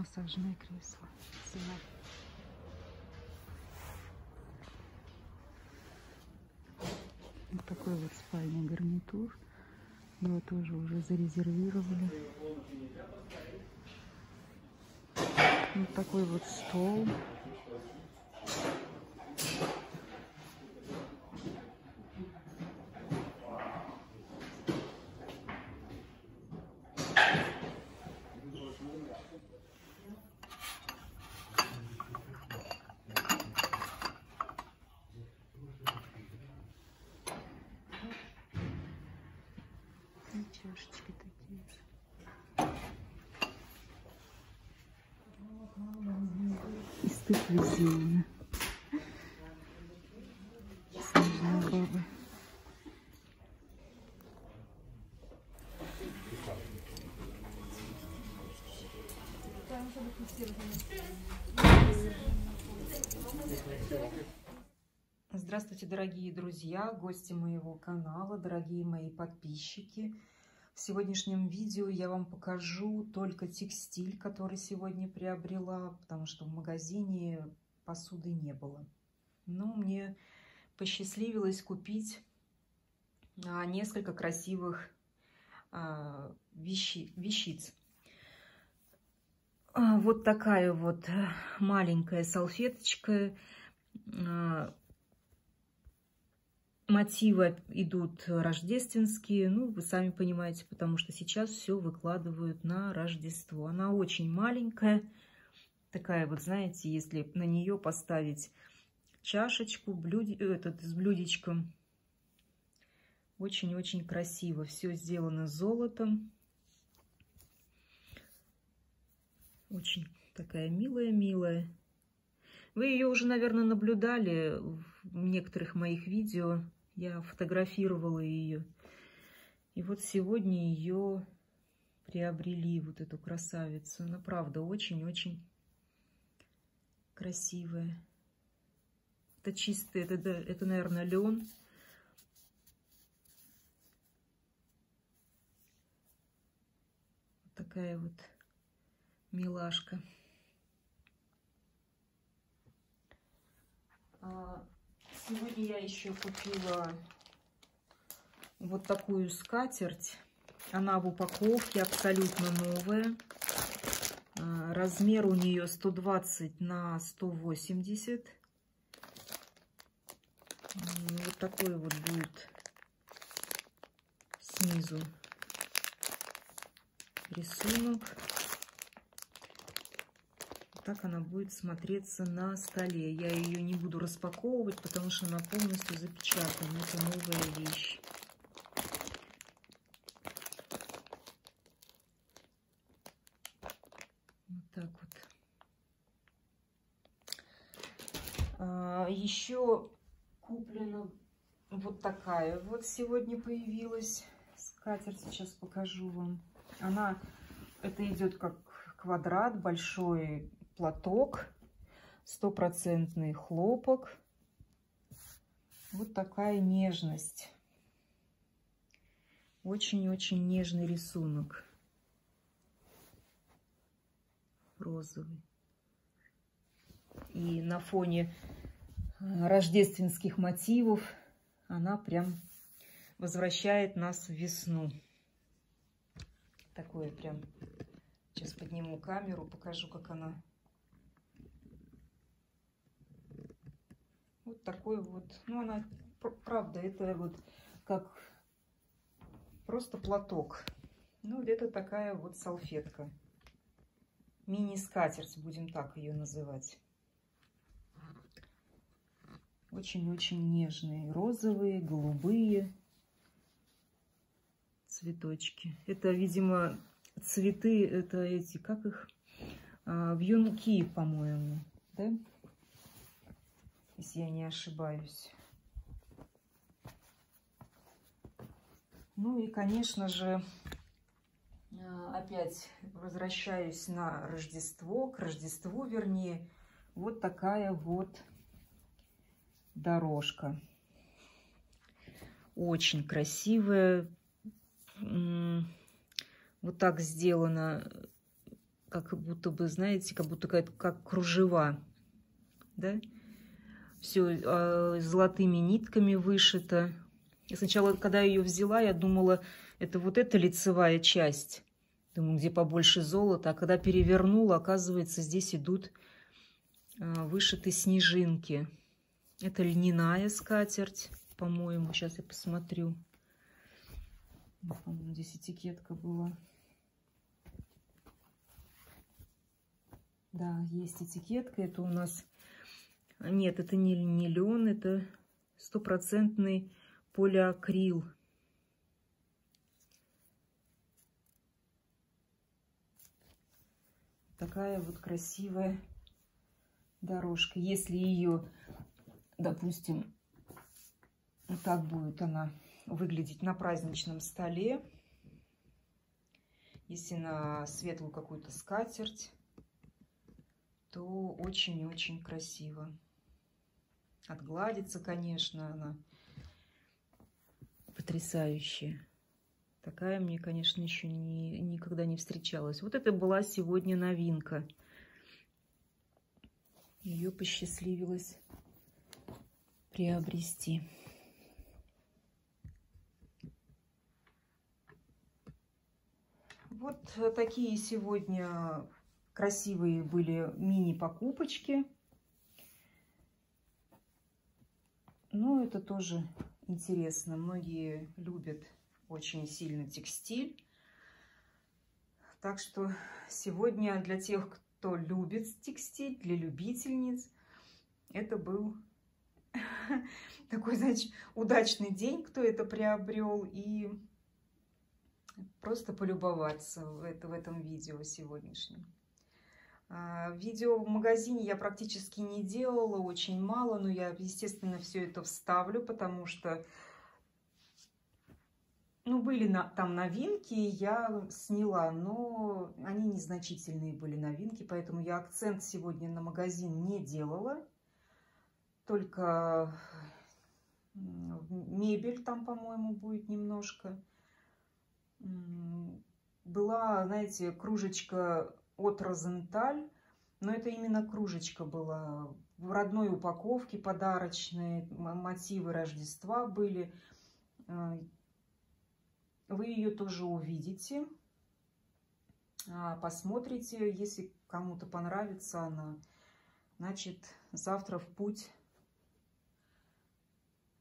массажное кресло. Цена. Вот такой вот спальный гарнитур. Его тоже уже зарезервировали. Вот такой вот стол. И чашечки такие. Снежная баба. Здравствуйте, дорогие друзья, гости моего канала, дорогие мои подписчики. В сегодняшнем видео я вам покажу только текстиль, который сегодня приобрела, потому что в магазине посуды не было. Но мне посчастливилось купить а, несколько красивых а, вещи, вещиц. А, Вот такая вот маленькая салфеточка. Мотивы идут рождественские, ну, вы сами понимаете, потому что сейчас все выкладывают на Рождество. Она очень маленькая, такая вот, знаете, если на нее поставить чашечку, блюд... этот, с блюдечком, очень-очень красиво. Все сделано золотом. Очень такая милая-милая. Вы ее уже, наверное, наблюдали в некоторых моих видео. Я фотографировала ее. И вот сегодня ее приобрели, вот эту красавицу. Она, правда, очень-очень красивая. Это чистый, это, это, наверное, лен. Вот такая вот милашка. Сегодня я еще купила вот такую скатерть. Она в упаковке абсолютно новая. Размер у нее 120 на 180. Вот такой вот будет снизу рисунок так она будет смотреться на столе. Я ее не буду распаковывать, потому что она полностью запечатана. Это новая вещь. Вот так вот. А, еще куплена вот такая вот сегодня появилась скатерть. Сейчас покажу вам. Она, это идет как квадрат большой платок, стопроцентный хлопок. Вот такая нежность. Очень-очень нежный рисунок. Розовый. И на фоне э, рождественских мотивов она прям возвращает нас в весну. Такое прям... Сейчас подниму камеру, покажу, как она Вот такой вот. Ну, она, правда, это вот как просто платок. Ну, это такая вот салфетка. Мини-скатерть, будем так ее называть. Очень-очень нежные. Розовые, голубые цветочки. Это, видимо, цветы, это эти, как их, а, вьюнки, по-моему, да? Если я не ошибаюсь. Ну и, конечно же, э, опять возвращаюсь на Рождество, к Рождеству вернее. Вот такая вот дорожка. Очень красивая. Вот так сделано как будто бы, знаете, как будто как, как кружева, да? Все а, золотыми нитками вышито. Я сначала, когда ее взяла, я думала, это вот эта лицевая часть. Думаю, где побольше золота. А когда перевернула, оказывается, здесь идут э, вышиты снежинки. Это льняная скатерть, по-моему. Сейчас я посмотрю. По-моему, здесь этикетка была. Да, есть этикетка. Это у нас... Нет, это не, не лен, это стопроцентный полиакрил. Такая вот красивая дорожка. Если ее, допустим, вот так будет она выглядеть на праздничном столе, если на светлую какую-то скатерть, то очень-очень красиво. Отгладится, конечно, она потрясающая. Такая мне, конечно, еще ни, никогда не встречалась. Вот это была сегодня новинка. Ее посчастливилось приобрести. Вот такие сегодня красивые были мини-покупочки. Ну, это тоже интересно. Многие любят очень сильно текстиль. Так что сегодня для тех, кто любит текстиль, для любительниц, это был такой, значит, удачный день, кто это приобрел. И просто полюбоваться в, это, в этом видео сегодняшнем. А, видео в магазине я практически не делала, очень мало, но я, естественно, все это вставлю, потому что ну, были на, там новинки, я сняла, но они незначительные были новинки, поэтому я акцент сегодня на магазин не делала. Только мебель там, по-моему, будет немножко. Была, знаете, кружечка от Розенталь, но это именно кружечка была. В родной упаковке подарочные, мотивы Рождества были. А, вы ее тоже увидите, а, посмотрите. Если кому-то понравится она, значит, завтра в путь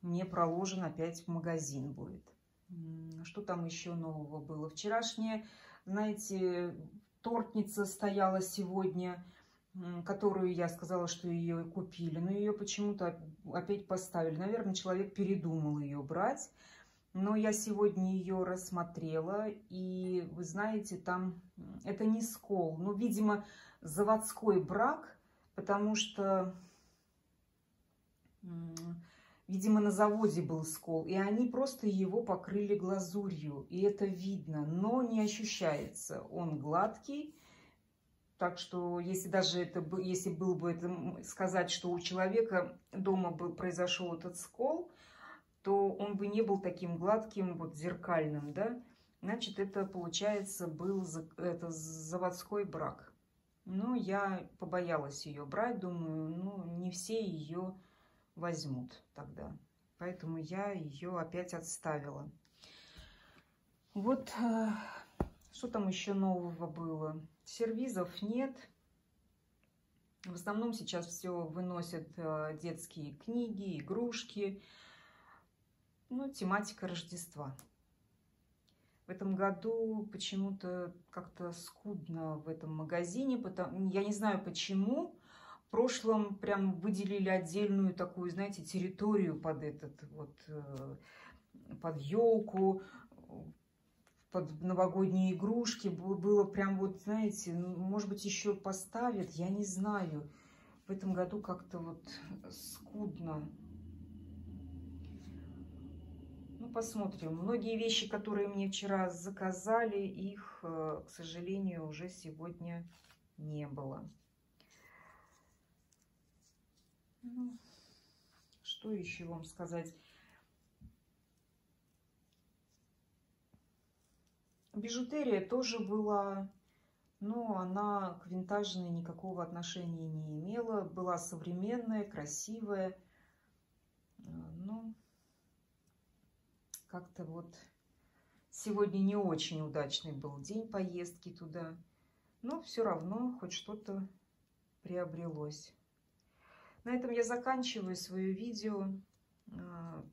мне проложен опять в магазин будет. Что там еще нового было? Вчерашняя, знаете, тортница стояла сегодня, которую я сказала, что ее купили. Но ее почему-то опять поставили. Наверное, человек передумал ее брать. Но я сегодня ее рассмотрела, и вы знаете, там это не скол, но, видимо, заводской брак, потому что, видимо, на заводе был скол, и они просто его покрыли глазурью, и это видно, но не ощущается. Он гладкий, так что если даже это, если был бы это сказать, что у человека дома был, произошел этот скол, то он бы не был таким гладким, вот зеркальным, да, значит, это, получается, был это заводской брак. Но я побоялась ее брать, думаю, ну, не все ее возьмут тогда. Поэтому я ее опять отставила. Вот, э, что там еще нового было? Сервизов нет. В основном сейчас все выносят э, детские книги, игрушки, ну, тематика Рождества. В этом году почему-то как-то скудно в этом магазине. Потому, я не знаю почему. В прошлом прям выделили отдельную такую, знаете, территорию под этот вот, э, под елку, под новогодние игрушки. Было, прям вот, знаете, ну, может быть, еще поставят, я не знаю. В этом году как-то вот скудно. Ну, посмотрим. Многие вещи, которые мне вчера заказали, их, э, к сожалению, уже сегодня не было. Ну, что еще вам сказать? Бижутерия тоже была. но она к винтажной никакого отношения не имела. Была современная, красивая. Ну, как-то вот сегодня не очень удачный был день поездки туда. Но все равно хоть что-то приобрелось. На этом я заканчиваю свое видео. А,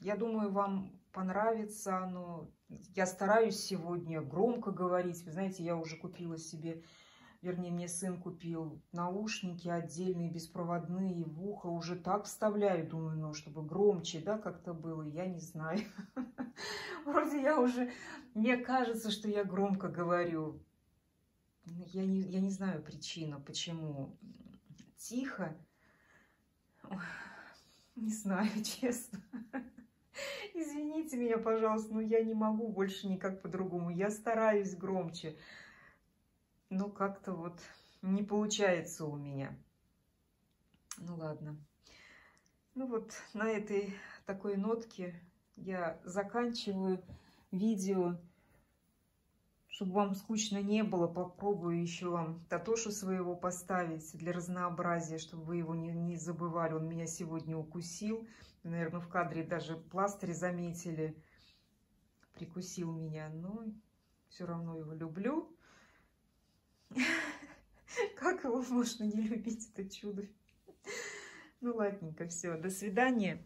я думаю, вам понравится оно. Я стараюсь сегодня громко говорить. Вы знаете, я уже купила себе, вернее, мне сын купил наушники отдельные, беспроводные, в ухо. Уже так вставляю, думаю, ну, чтобы громче, да, как-то было. Я не знаю. Вроде я уже, мне кажется, что я громко говорю. Я не, я не знаю причину, почему тихо. Не знаю, честно. Извините меня, пожалуйста, но я не могу больше никак по-другому. Я стараюсь громче, но как-то вот не получается у меня. Ну ладно. Ну вот на этой такой нотке я заканчиваю видео. Чтобы вам скучно не было, попробую еще вам Татошу своего поставить для разнообразия, чтобы вы его не, не забывали. Он меня сегодня укусил. Наверное, в кадре даже пластырь заметили. Прикусил меня, но все равно его люблю. Как его можно не любить, это чудо? Ну, ладненько, все, до свидания.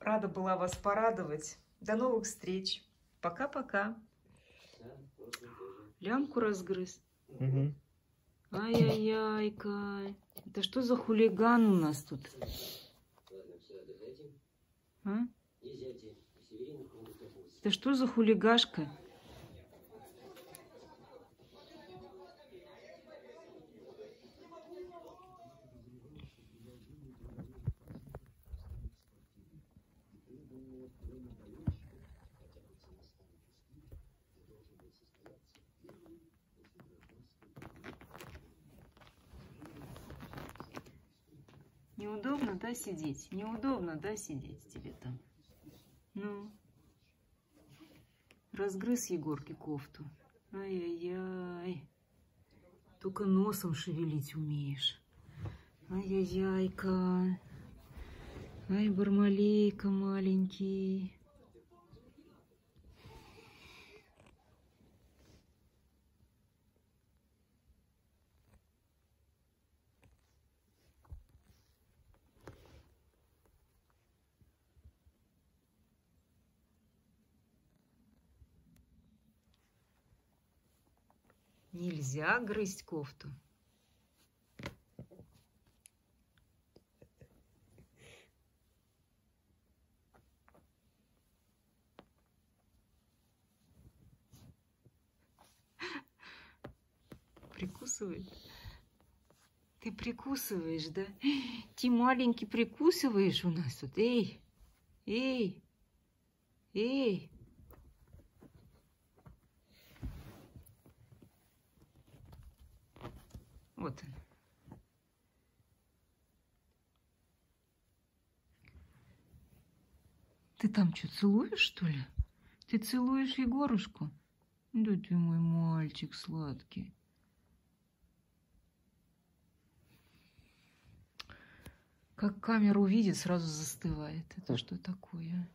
Рада была вас порадовать. До новых встреч. Пока-пока. Лямку разгрыз. Угу. Ай-яй-яй-ка. Это что за хулиган у нас тут? А? Это что за хулигашка? Неудобно, да, сидеть? Неудобно, да, сидеть тебе там? Ну, разгрыз Егорке кофту. Ай-яй-яй. Только носом шевелить умеешь. Ай-яй-яйка. Ай, бармалейка маленький. Нельзя грызть кофту. Прикусывает. Ты прикусываешь, да? Ты маленький прикусываешь у нас тут. Эй, эй, эй. Вот он. Ты там что, целуешь, что ли? Ты целуешь Егорушку? Да ты мой мальчик сладкий. Как камеру увидит, сразу застывает. Это что такое?